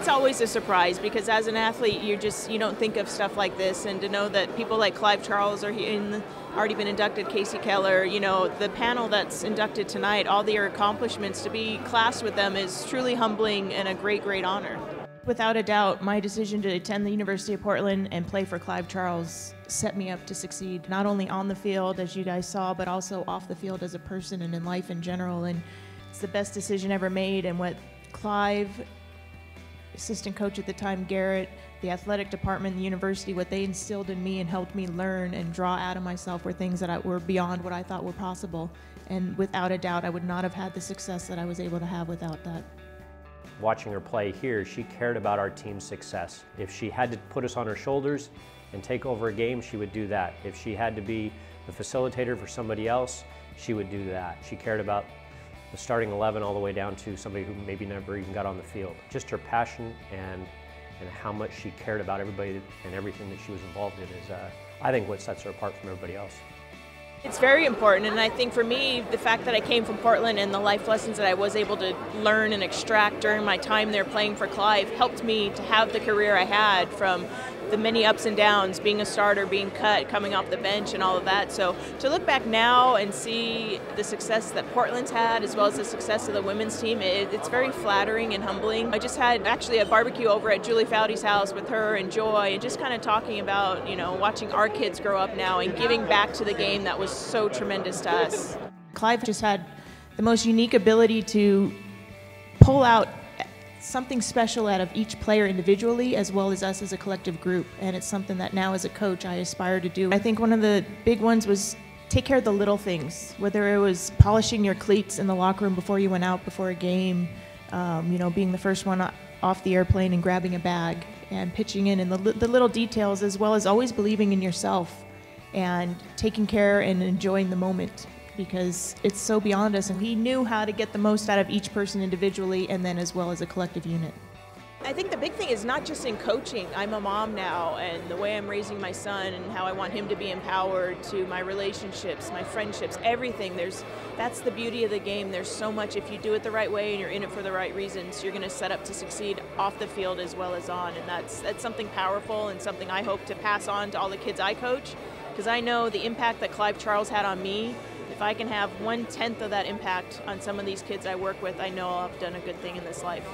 it's always a surprise because as an athlete, you just you don't think of stuff like this, and to know that people like Clive Charles are in, already been inducted, Kasey Keller, you know, the panel that's inducted tonight, all their accomplishments, to be classed with them is truly humbling and a great, great honor. Without a doubt, my decision to attend the University of Portland and play for Clive Charles set me up to succeed, not only on the field, as you guys saw, but also off the field as a person and in life in general. And it's the best decision ever made. And what Clive, assistant coach at the time, Garrett, the athletic department, the university, what they instilled in me and helped me learn and draw out of myself were things that I, were beyond what I thought were possible. And without a doubt, I would not have had the success that I was able to have without that. Watching her play here, she cared about our team's success. If she had to put us on her shoulders and take over a game, she would do that. If she had to be the facilitator for somebody else, she would do that. She cared about the starting 11 all the way down to somebody who maybe never even got on the field. Just her passion and, and how much she cared about everybody and everything that she was involved in is, uh, I think, what sets her apart from everybody else. It's very important, and I think for me, the fact that I came from Portland and the life lessons that I was able to learn and extract during my time there playing for Clive helped me to have the career I had from the many ups and downs, being a starter, being cut, coming off the bench, and all of that. So to look back now and see the success that Portland's had, as well as the success of the women's team, it, it's very flattering and humbling. I just had actually a barbecue over at Julie Foudy's house with her and Joy, and just kind of talking about, you know, watching our kids grow up now and giving back to the game that was so tremendous to us. Clive just had the most unique ability to pull out something special out of each player individually as well as us as a collective group. And it's something that now as a coach I aspire to do. I think one of the big ones was take care of the little things, whether it was polishing your cleats in the locker room before you went out before a game, um, you know, being the first one off the airplane and grabbing a bag and pitching in and the, the little details as well as always believing in yourself and taking care and enjoying the moment because it's so beyond us. And he knew how to get the most out of each person individually and then as well as a collective unit. I think the big thing is not just in coaching. I'm a mom now, and the way I'm raising my son and how I want him to be empowered to my relationships, my friendships, everything. There's that's the beauty of the game. There's so much if you do it the right way and you're in it for the right reasons, you're going to set up to succeed off the field as well as on, and that's that's something powerful and something I hope to pass on to all the kids I coach because I know the impact that Clive Charles had on me if I can have one tenth of that impact on some of these kids I work with, I know I've done a good thing in this life.